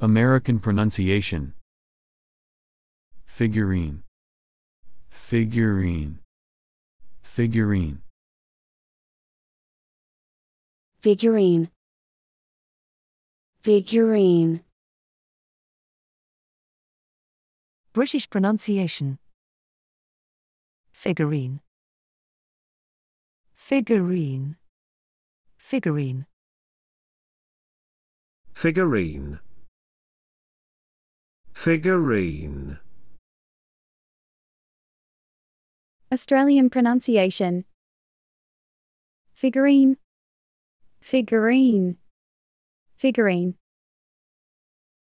American pronunciation. Figurine. Figurine. Figurine. figurine figurine British pronunciation. Figurine. Figurine. Figurine. Figurine. Figurine. Australian pronunciation. Figurine. Figurine. Figurine.